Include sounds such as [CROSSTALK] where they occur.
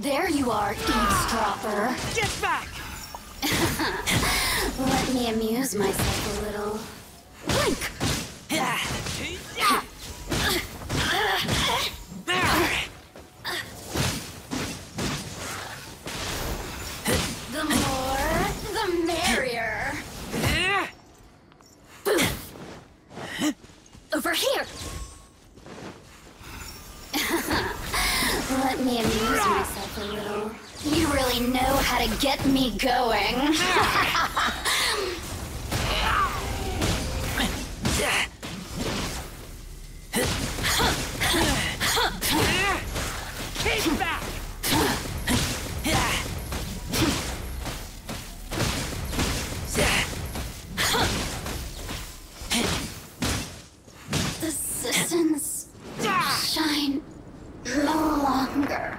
there you are, eavesdropper. Get back! [LAUGHS] Let me amuse myself a little. Blink! The more, the merrier. Over here! Me amuse myself a little. You really know how to get me going. Kick [LAUGHS] back! The shine hunger